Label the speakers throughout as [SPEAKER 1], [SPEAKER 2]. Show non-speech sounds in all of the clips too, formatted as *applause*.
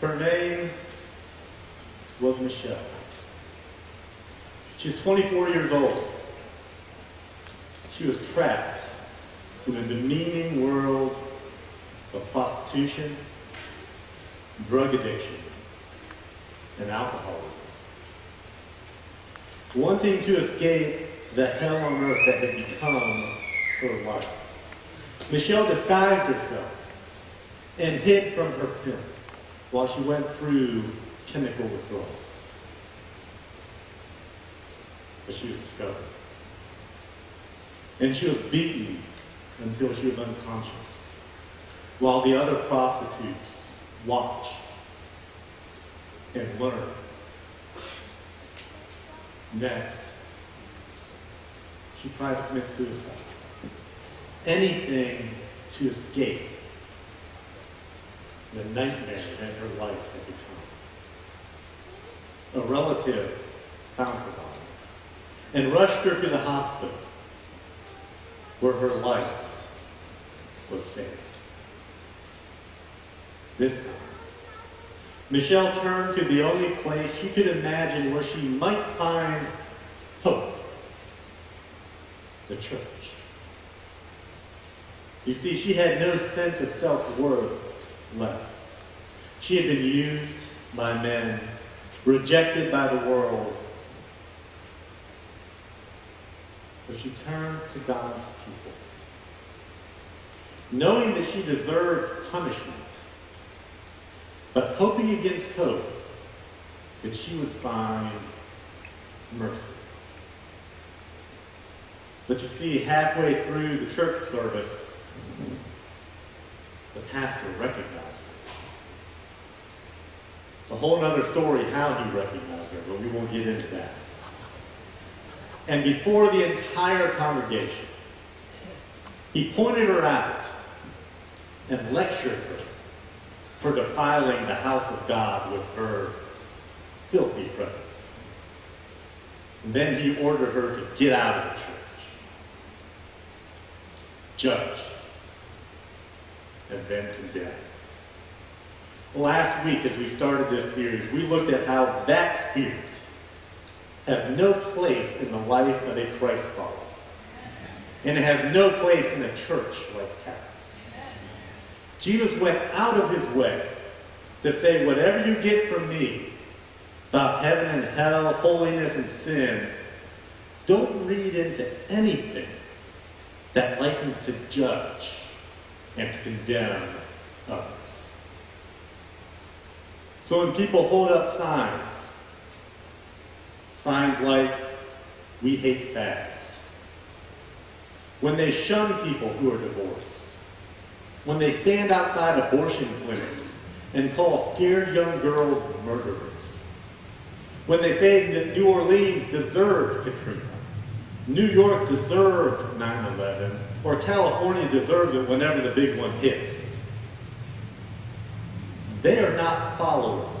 [SPEAKER 1] Her name was Michelle. She was 24 years old. She was trapped in a demeaning world of prostitution, drug addiction, and alcoholism. Wanting to escape the hell on earth that had become her life. Michelle disguised herself and hid from her pimp while she went through chemical withdrawal. But she was discovered. And she was beaten until she was unconscious, while the other prostitutes watched and learned. Next, she tried to commit suicide. Anything to escape the nightmare that her life had become. A relative found her body and rushed her to the hospital where her life was saved. This time, Michelle turned to the only place she could imagine where she might find hope the church. You see, she had no sense of self worth left. She had been used by men, rejected by the world. But she turned to God's people, knowing that she deserved punishment, but hoping against hope that she would find mercy. But you see, halfway through the church service, the pastor recognized her. It's a whole other story how he recognized her, but we won't get into that. And before the entire congregation, he pointed her out and lectured her for defiling the house of God with her filthy presence. And then he ordered her to get out of the church, judged, and then condemned. Last week, as we started this series, we looked at how that spirit has no place in the life of a Christ follower. And it has no place in a church like Catholic. Jesus went out of his way to say, whatever you get from me about heaven and hell, holiness and sin, don't read into anything that license to judge and to condemn others. So when people hold up signs, signs like, we hate fags, when they shun people who are divorced, when they stand outside abortion clinics and call scared young girls murderers, when they say that New Orleans deserved Katrina, New York deserved 9-11, or California deserves it whenever the big one hits. They are not followers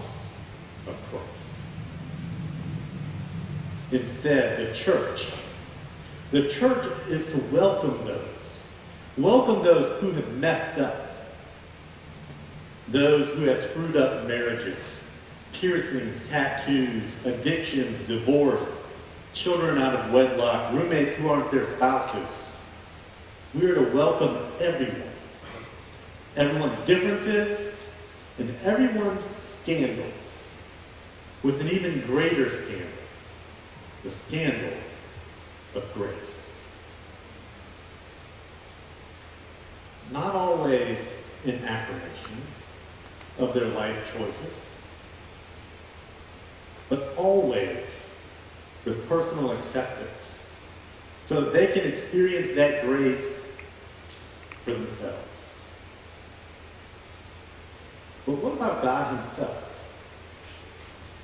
[SPEAKER 1] of Christ. Instead, the church. The church is to welcome those. Welcome those who have messed up. Those who have screwed up marriages, piercings, tattoos, addictions, divorce, children out of wedlock, roommates who aren't their spouses. We are to welcome everyone. Everyone's differences and everyone's scandals with an even greater scandal the scandal of grace. Not always in affirmation of their life choices, but always with personal acceptance so that they can experience that grace for themselves. But what about God himself?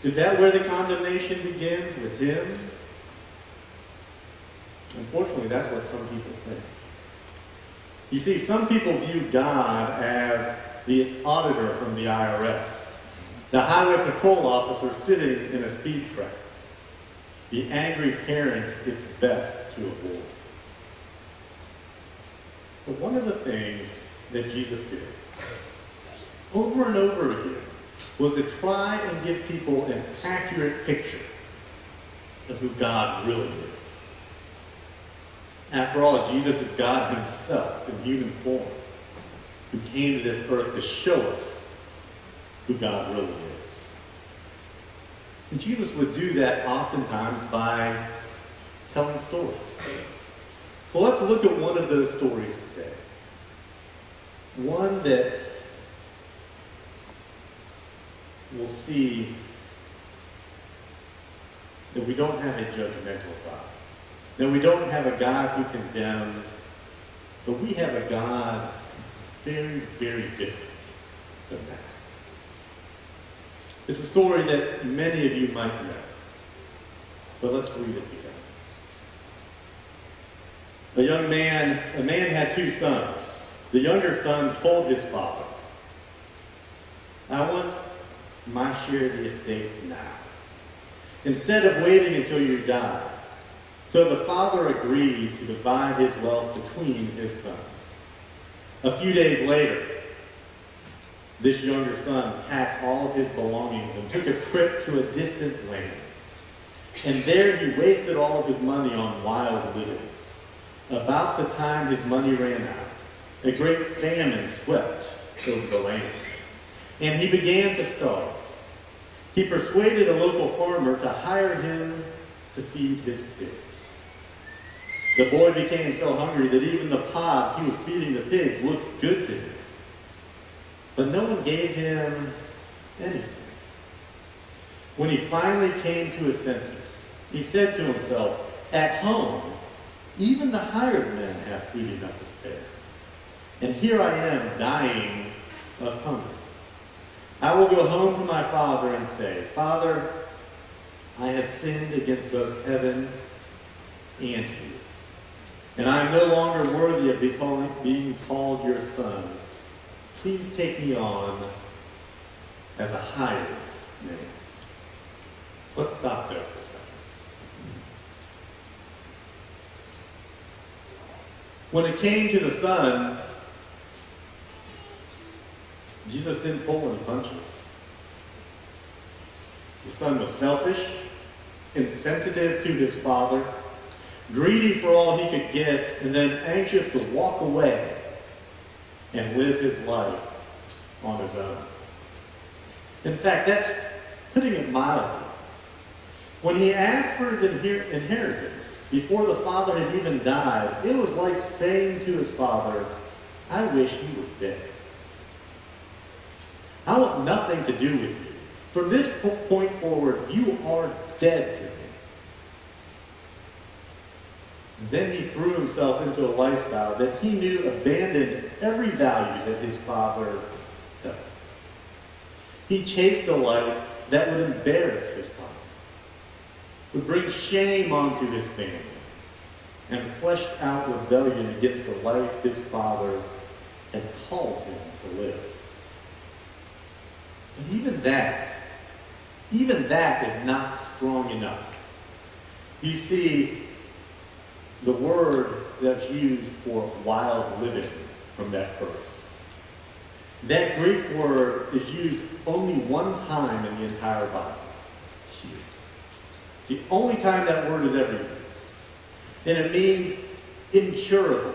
[SPEAKER 1] Is that where the condemnation begins? With him? Unfortunately, that's what some people think. You see, some people view God as the auditor from the IRS, the highway patrol officer sitting in a speed trap, the angry parent it's best to avoid. But one of the things that Jesus did over and over again was to try and give people an accurate picture of who God really is. After all, Jesus is God himself in human form, who came to this earth to show us who God really is. And Jesus would do that oftentimes by telling stories. So let's look at one of those stories. One that we'll see that we don't have a judgmental God. That we don't have a God who condemns, but we have a God very, very different than that. It's a story that many of you might know. But let's read it together. A young man, a man had two sons. The younger son told his father, I want my share of the estate now, instead of waiting until you die. So the father agreed to divide his wealth between his sons. A few days later, this younger son packed all of his belongings and took a trip to a distant land. And there he wasted all of his money on wild living. About the time his money ran out, a great famine swept over the land. And he began to starve. He persuaded a local farmer to hire him to feed his pigs. The boy became so hungry that even the pods he was feeding the pigs looked good to him. But no one gave him anything. When he finally came to his senses, he said to himself, At home, even the hired men have food enough to spare. And here I am dying of hunger. I will go home to my father and say, Father, I have sinned against both heaven and you. And I am no longer worthy of being called your son. Please take me on as a hired man. Let's stop there for a second. When it came to the son, Jesus didn't pull any punches. The son was selfish, insensitive to his father, greedy for all he could get, and then anxious to walk away and live his life on his own. In fact, that's putting it mildly. When he asked for his inheritance, before the father had even died, it was like saying to his father, I wish you were dead. I want nothing to do with you. From this point forward, you are dead to me. And then he threw himself into a lifestyle that he knew abandoned every value that his father held. He chased a life that would embarrass his father, would bring shame onto his family, and fleshed out rebellion against the life his father had called him to live. And even that, even that is not strong enough. You see, the word that's used for wild living from that verse. That Greek word is used only one time in the entire Bible. The only time that word is ever used. And it means incurable,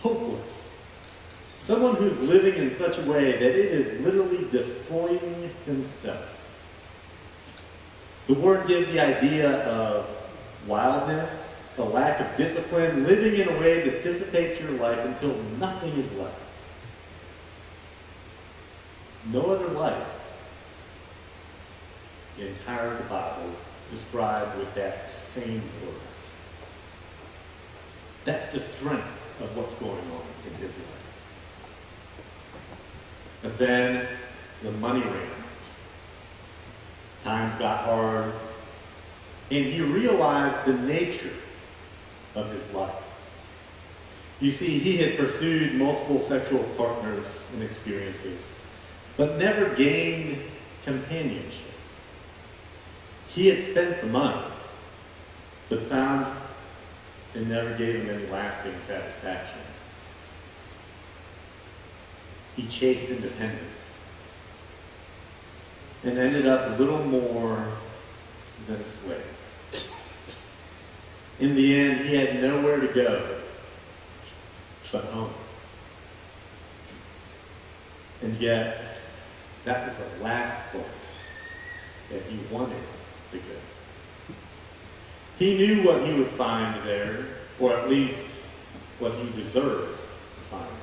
[SPEAKER 1] hopeless, Someone who's living in such a way that it is literally destroying himself. The word gives the idea of wildness, a lack of discipline, living in a way that dissipates your life until nothing is left. No other life the entire Bible described with that same word. That's the strength of what's going on in his life. But then the money ran out. Times got hard. And he realized the nature of his life. You see, he had pursued multiple sexual partners and experiences, but never gained companionship. He had spent the money, but found it never gave him any lasting satisfaction. He chased independence. and ended up a little more than a slave. In the end, he had nowhere to go but home. And yet, that was the last place that he wanted to go. He knew what he would find there, or at least what he deserved to find.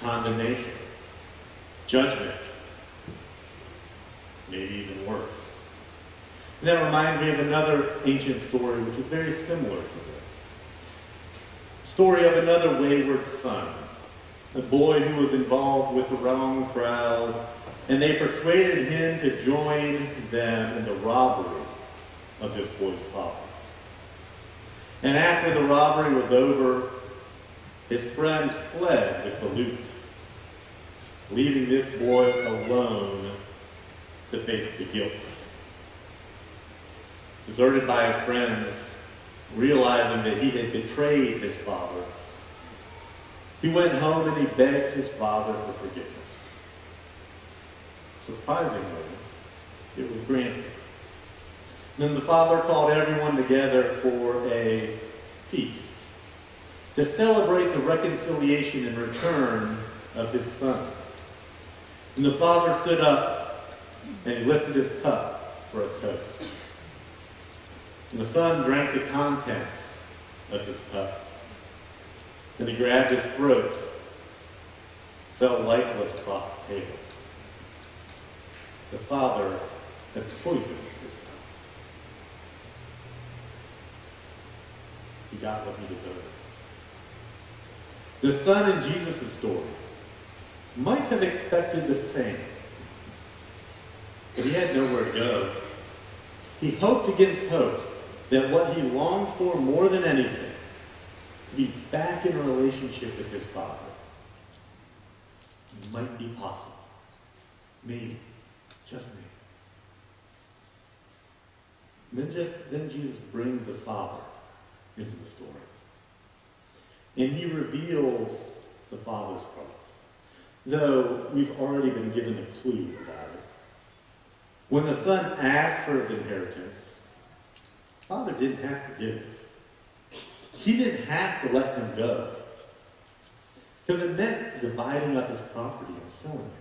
[SPEAKER 1] Condemnation, judgment, maybe even worse. And that reminds me of another ancient story which is very similar to this. Story of another wayward son, a boy who was involved with the wrong crowd, and they persuaded him to join them in the robbery of this boy's father. And after the robbery was over, his friends fled with the loot, leaving this boy alone to face the guilt. Deserted by his friends, realizing that he had betrayed his father, he went home and he begged his father for forgiveness. Surprisingly, it was granted. Then the father called everyone together for a feast to celebrate the reconciliation and return of his son. And the father stood up and lifted his cup for a toast. And the son drank the contents of his cup. And he grabbed his throat, fell lifeless across the table. The father had poisoned his cup. He got what he deserved. The son in Jesus' story might have expected the same. But he had nowhere to go. He hoped against hope that what he longed for more than anything, to be back in a relationship with his father, might be possible. Maybe. Just maybe. then just then Jesus brings the Father into the story. And he reveals the Father's heart. Though we've already been given a clue about it. When the Son asked for his inheritance, Father didn't have to give it. He didn't have to let him go. Because it meant dividing up his property and selling it.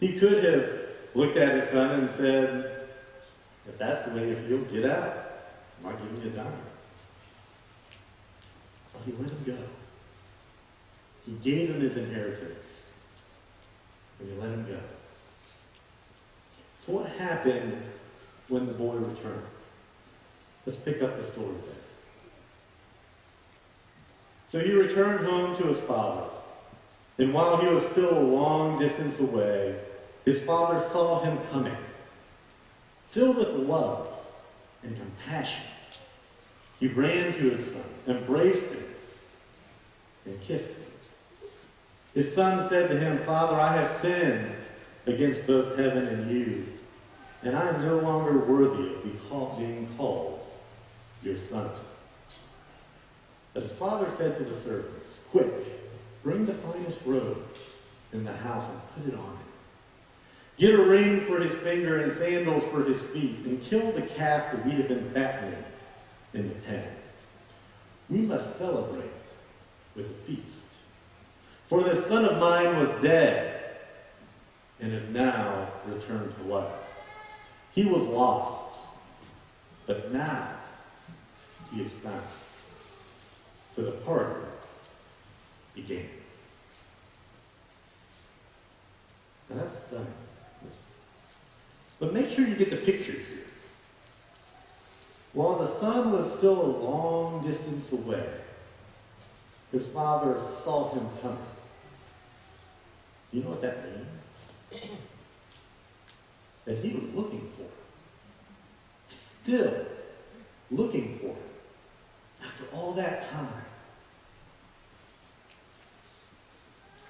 [SPEAKER 1] He could have looked at his son and said, if that's the way you feel, get out. I'm not giving you a dime. But he let him. He gave him his inheritance. And he let him go. So what happened when the boy returned? Let's pick up the story there. So he returned home to his father. And while he was still a long distance away, his father saw him coming, filled with love and compassion. He ran to his son, embraced him, and kissed him. His son said to him, Father, I have sinned against both heaven and you, and I am no longer worthy of being called your son. But his father said to the servants, Quick, bring the finest robe in the house and put it on him. Get a ring for his finger and sandals for his feet, and kill the calf that we have been fattening in the pen. We must celebrate with a feast. For this son of mine was dead and is now returned to life. He was lost, but now he is found. So the party began. Now that's. But make sure you get the picture here. While the son was still a long distance away, his father saw him coming. You know what that means? *clears throat* that he was looking for. Still looking for after all that time,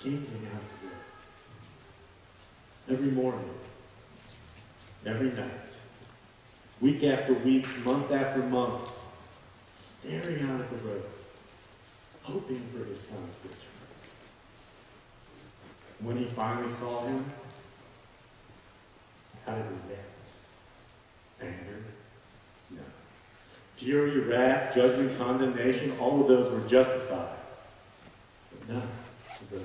[SPEAKER 1] gazing out the door. Every morning, every night, week after week, month after month, staring out at the road, hoping for his son's return. When he finally saw him, how did he react? Anger? No. Fury, wrath, judgment, condemnation, all of those were justified. But none of those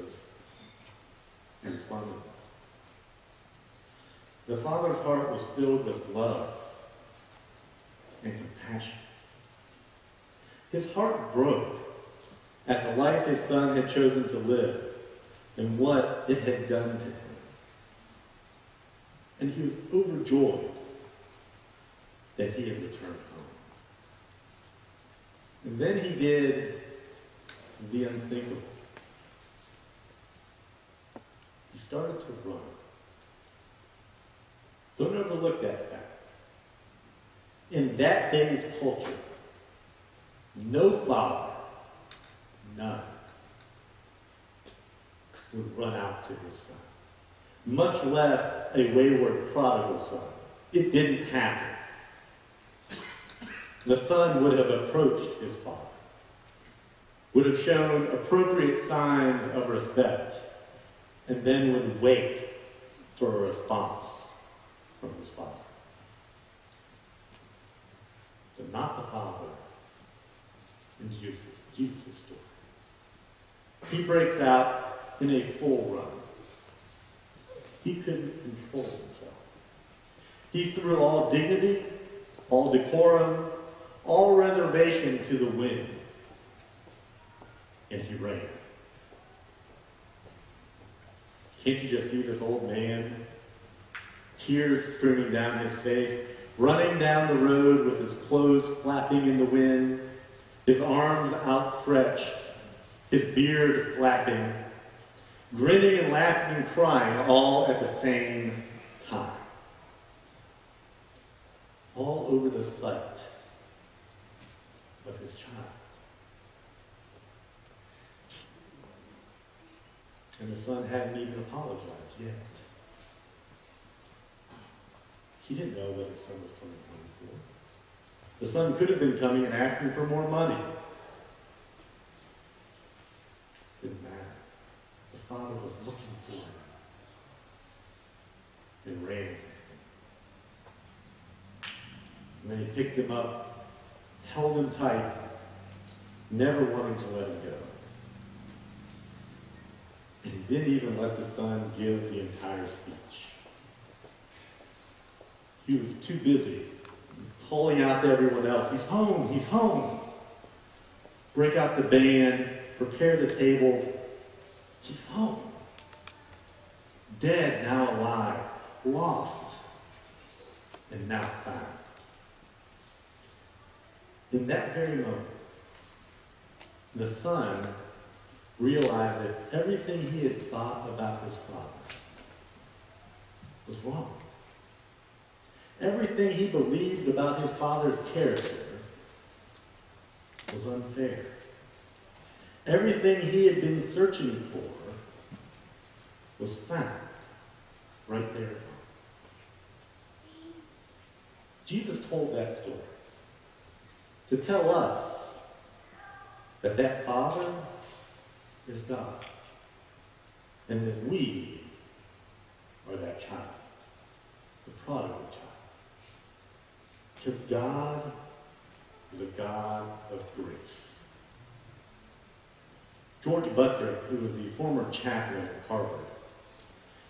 [SPEAKER 1] he responded. The Father's heart was filled with love and compassion. His heart broke at the life his son had chosen to live and what it had done to him. And he was overjoyed that he had returned home. And then he did the unthinkable. He started to run. Don't overlook that fact. In that day's culture, no father, none, would run out to his son. Much less a wayward prodigal son. It didn't happen. The son would have approached his father, would have shown appropriate signs of respect, and then would wait for a response from his father. But not the father in Jesus, Jesus' story. He breaks out in a full run. He couldn't control himself. He threw all dignity, all decorum, all reservation to the wind, and he ran. Can't you just see this old man, tears streaming down his face, running down the road with his clothes flapping in the wind, his arms outstretched, his beard flapping, grinning and laughing and crying all at the same time. All over the sight of his child. And the son hadn't even apologized yet. He didn't know what his son was coming for. The son could have been coming and asking for more money. Didn't matter. The father was looking for him and ran. And then he picked him up, held him tight, never wanting to let him go. He didn't even let the son give the entire speech. He was too busy calling out to everyone else, he's home, he's home. Break out the band, prepare the table. He's home. Dead, now alive. Lost, and now found. In that very moment, the son realized that everything he had thought about his father was wrong. Everything he believed about his father's character was unfair. Everything he had been searching for was found right there. Jesus told that story to tell us that that Father is God and that we are that child, the prodigal child. Because God is a God of grace. George Buttrick, who was the former chaplain at Harvard,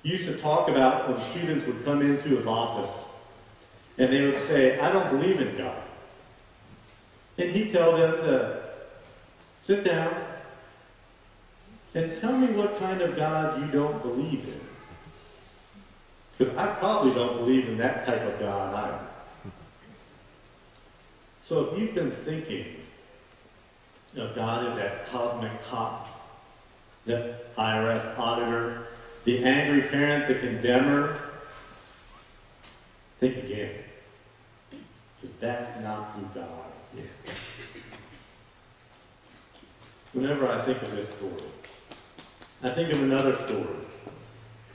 [SPEAKER 1] used to talk about when students would come into his office and they would say, I don't believe in God. And he'd tell them to sit down and tell me what kind of God you don't believe in. Because I probably don't believe in that type of God either. So if you've been thinking of God is that cosmic cop, that IRS auditor, the angry parent, the condemner, think again. Because that's not who God is. Whenever I think of this story, I think of another story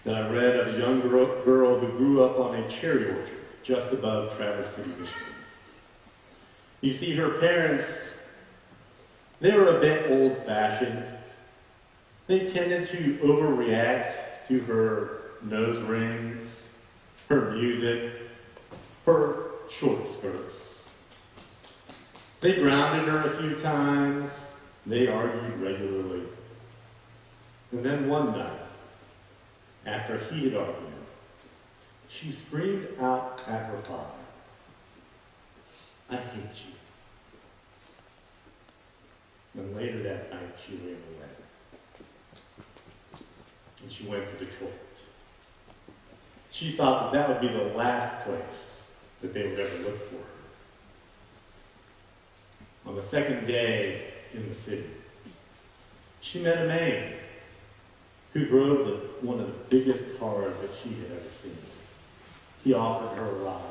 [SPEAKER 1] that I read of a young girl, girl who grew up on a cherry orchard just above Traverse City, Michigan. You see, her parents, they were a bit old-fashioned. They tended to overreact to her nose rings, her music, her short skirts. They grounded her a few times. They argued regularly. And then one night, after a heated argument, she screamed out at her father, I hate you. And later that night, she ran away. And she went to Detroit. She thought that that would be the last place that they would ever look for her. On the second day in the city, she met a man who drove the, one of the biggest cars that she had ever seen. He offered her a ride,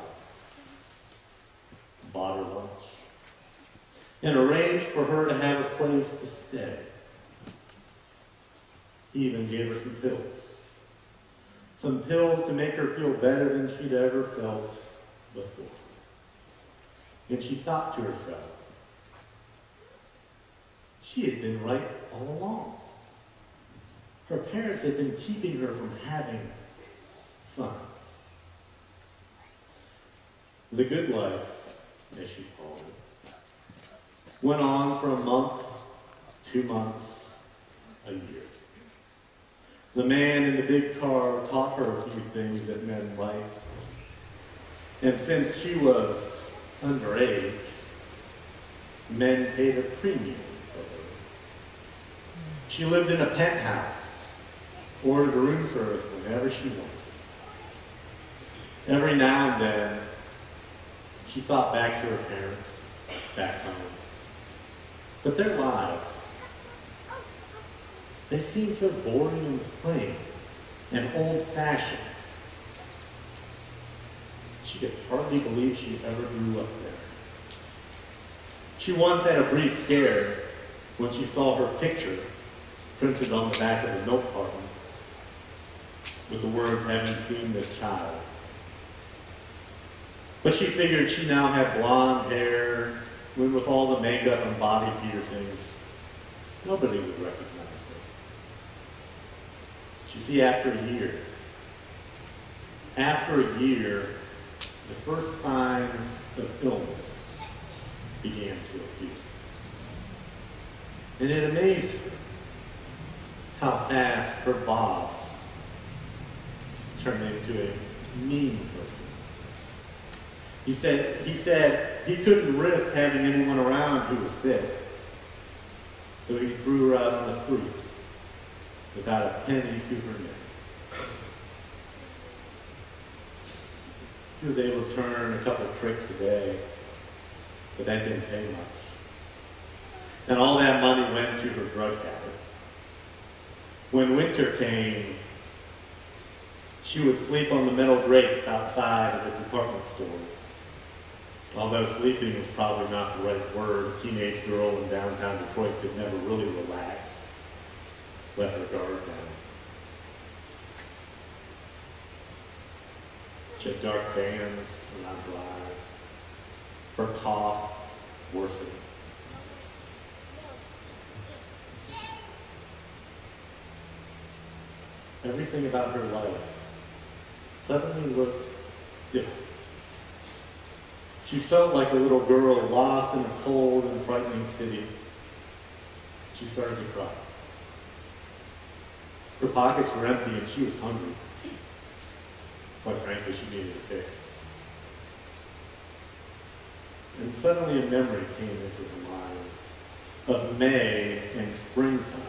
[SPEAKER 1] bought her lunch, and arranged for her to have a place to stay. He even gave her some pills. Some pills to make her feel better than she'd ever felt before. And she thought to herself, she had been right all along. Her parents had been keeping her from having fun. The good life, as she called it, went on for a month, two months, a year. The man in the big car taught her a few things that men like. And since she was underage, men paid a premium for her. She lived in a penthouse, ordered a room service whenever she wanted. Every now and then, she thought back to her parents, back home. But their lives, they seem so boring and plain and old-fashioned. She could hardly believe she ever grew up there. She once had a brief scare when she saw her picture printed on the back of a milk carton with the words, haven't seen this child. But she figured she now had blonde hair, when with all the makeup and body piercings, nobody would recognize her. You see, after a year, after a year, the first signs of illness began to appear. And it amazed her how fast her boss turned into a mean person. He said, he said he couldn't risk having anyone around who was sick. So he threw her out on the street without a penny to her name. She was able to turn a couple tricks a day, but that didn't pay much. And all that money went to her drug habit. When winter came, she would sleep on the metal grates outside of the department store. Although sleeping was probably not the right word, a teenage girl in downtown Detroit could never really relax, let her guard down. She had dark bands around her eyes. Her cough worsened. Everything about her life suddenly looked different. She felt like a little girl lost in a cold and frightening city. She started to cry. Her pockets were empty and she was hungry. Quite frankly, she needed a fix. And suddenly a memory came into her mind of May and springtime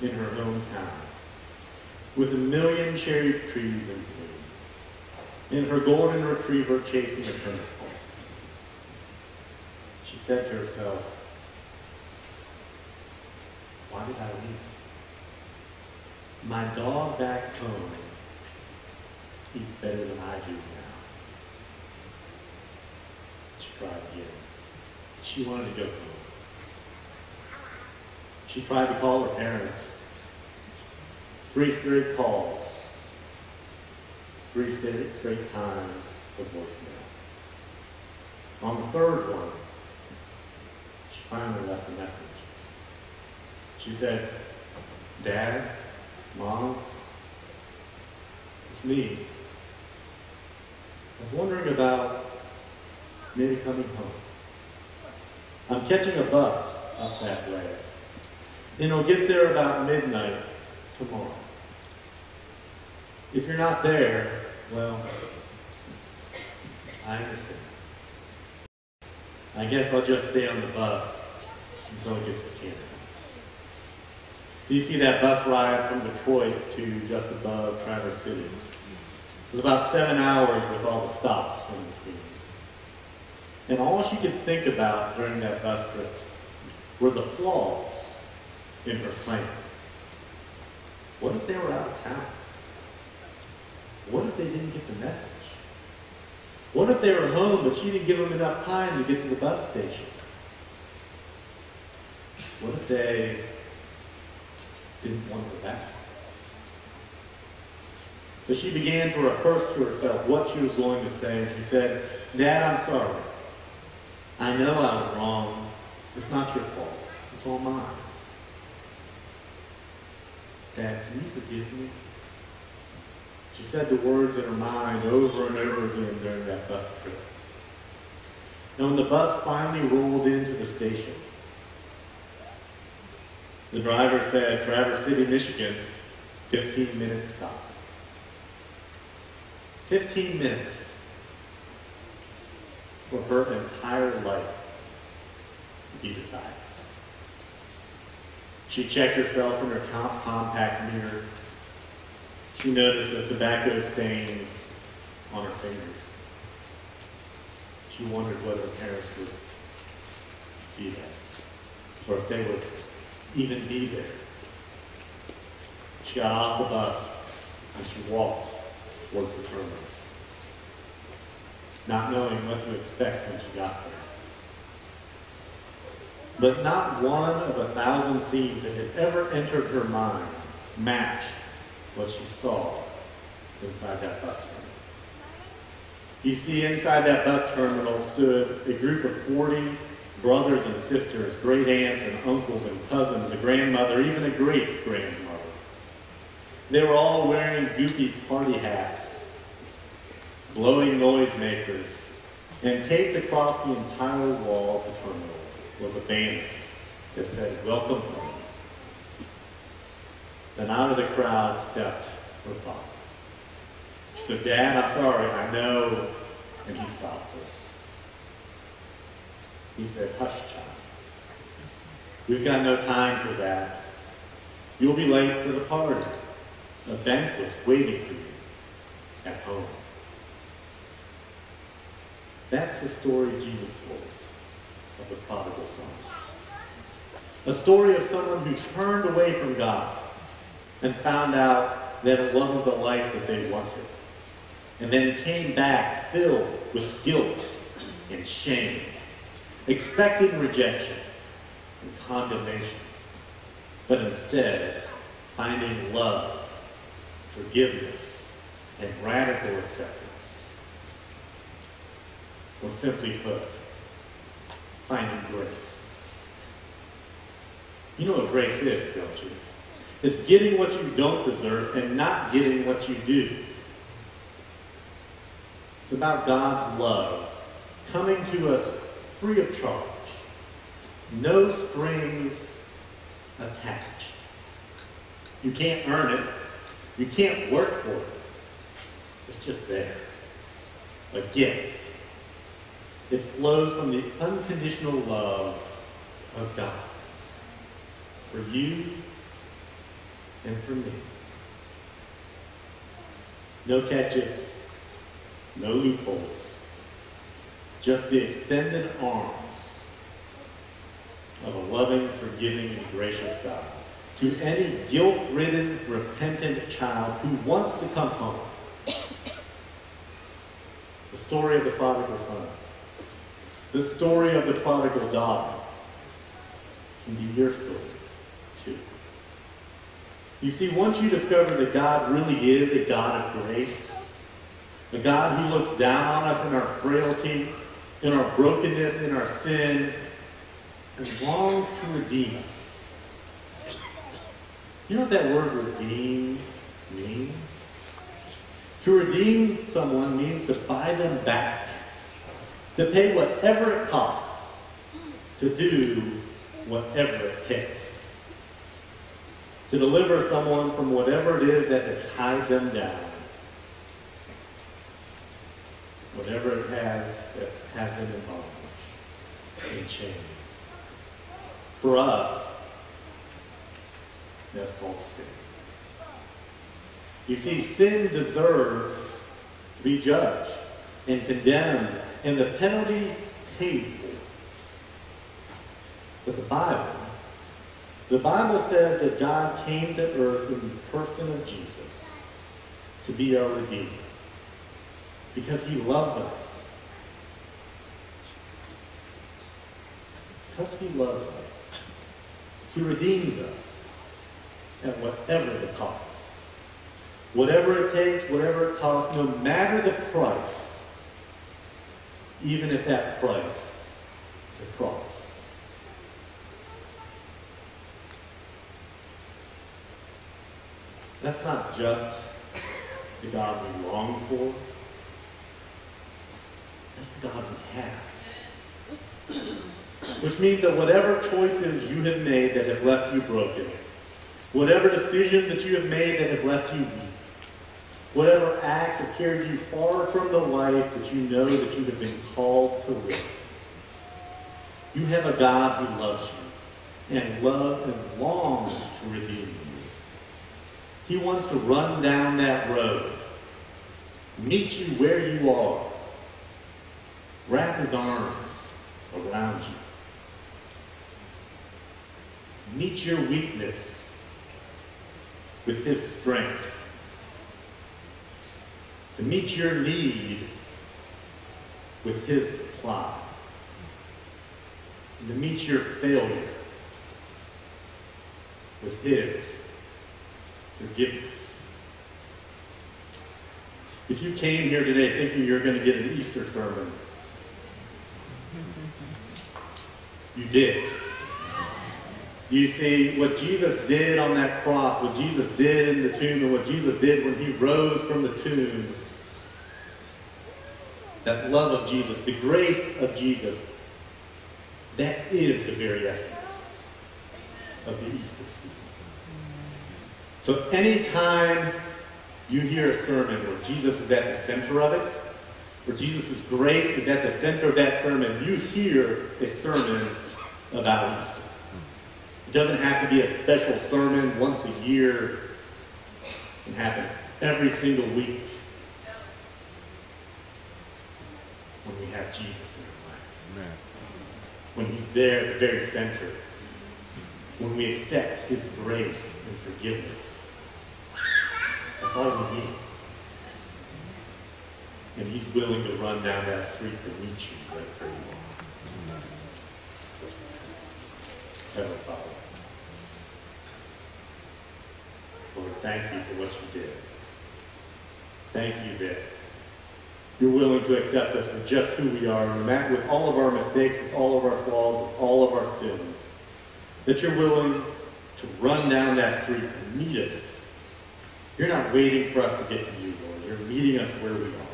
[SPEAKER 1] in her hometown, with a million cherry trees in bloom, and her golden retriever chasing a turnip said to herself, why did I leave? My dog back home he's better than I do now. She tried again. She wanted to go home. She tried to call her parents. Three straight calls. Three straight, times of voicemail. On the third one, finally left a message. She said, Dad, Mom, it's me. I was wondering about maybe coming home. I'm catching a bus up that way. And I'll get there about midnight tomorrow. If you're not there, well, I understand. I guess I'll just stay on the bus until it gets to Canada. You see that bus ride from Detroit to just above Traverse City. It was about seven hours with all the stops in between. And all she could think about during that bus trip were the flaws in her plan. What if they were out of town? What if they didn't get the message? What if they were home but she didn't give them enough time to get to the bus station? What if they didn't want her back? So she began to rehearse to herself what she was going to say, and she said, Dad, I'm sorry. I know I was wrong. It's not your fault. It's all mine. Dad, can you forgive me? She said the words in her mind over and over again during that bus trip. And when the bus finally rolled into the station, the driver said, Traverse City, Michigan, 15 minutes stop. 15 minutes for her entire life to be decided. She checked herself in her compact mirror. She noticed the tobacco stains on her fingers. She wondered whether her parents would see that, or if they would even be there. She got off the bus and she walked towards the terminal, not knowing what to expect when she got there. But not one of a thousand scenes that had ever entered her mind matched what she saw inside that bus terminal. You see, inside that bus terminal stood a group of 40 brothers and sisters, great aunts and uncles and cousins, a grandmother, even a great grandmother. They were all wearing goofy party hats, blowing noisemakers, and taped across the entire wall of the terminal was a banner that said, Welcome home. Then out of the crowd stepped her father. She said, Dad, I'm sorry, I know. And he stopped her. He said, Hush, child. We've got no time for that. You'll be late for the party. A banquet waiting for you at home. That's the story Jesus told of the prodigal son. A story of someone who turned away from God and found out that it wasn't the life that they wanted. And then came back filled with guilt and shame, expecting rejection and condemnation, but instead finding love, forgiveness, and radical acceptance. Or simply put, finding grace. You know what grace is, don't you? It's getting what you don't deserve and not getting what you do. It's about God's love coming to us free of charge. No strings attached. You can't earn it. You can't work for it. It's just there. A gift. It flows from the unconditional love of God for you and for me. No catches, no loopholes, just the extended arms of a loving, forgiving, and gracious God to any guilt-ridden, repentant child who wants to come home. *coughs* The story of the prodigal son the story of the prodigal daughter can be your story, too. You see, once you discover that God really is a God of grace, a God who looks down on us in our frailty, in our brokenness, in our sin, and longs to redeem us. You know what that word redeem means? To redeem someone means to buy them back, to pay whatever it costs, to do whatever it takes, to deliver someone from whatever it is that has tied them down, whatever it has that has them in bondage, in chains. For us, that's called sin. You see, sin deserves to be judged and condemned, and the penalty paid for. But the Bible, the Bible says that God came to earth in the person of Jesus to be our Redeemer because he loves us. Because he loves us. He redeems us at whatever the cost. Whatever it takes, whatever it costs, no matter the price, even if that price is a cross. That's not just the God we long for. That's the God we have. Which means that whatever choices you have made that have left you broken, whatever decisions that you have made that have left you weak, whatever acts have carried you far from the life that you know that you have been called to live, you have a God who loves you and loves and longs to redeem you. He wants to run down that road, meet you where you are, wrap his arms around you, meet your weakness with his strength, to meet your need with his supply, to meet your failure with his forgiveness. If you came here today thinking you're going to get an Easter sermon, you did. You see, what Jesus did on that cross, what Jesus did in the tomb, and what Jesus did when he rose from the tomb, that love of Jesus, the grace of Jesus, that is the very essence of the Easter season. So anytime you hear a sermon where Jesus is at the center of it, where Jesus' grace is at the center of that sermon, you hear a sermon about Easter. It doesn't have to be a special sermon once a year. It can happen every single week when we have Jesus in our life.
[SPEAKER 2] Amen.
[SPEAKER 1] When he's there at the very center. When we accept his grace and forgiveness. That's all we need. And he's willing to run down that street to meet you right where you are. Lord, thank you for what you did. Thank you that you're willing to accept us for just who we are, with all of our mistakes, with all of our flaws, with all of our sins. That you're willing to run down that street and meet us. You're not waiting for us to get to you, Lord. You're meeting us where we are.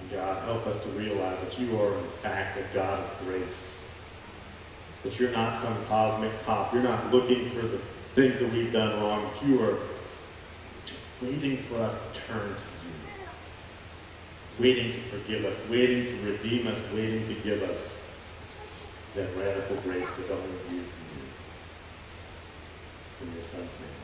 [SPEAKER 1] And God, help us to realize that you are, in fact, a God of grace. That you're not some cosmic cop. You're not looking for the things that we've done wrong. But you are just waiting for us to turn to you. Waiting to forgive us. Waiting to redeem us. Waiting to give us that radical grace that only you can do. In your son's name.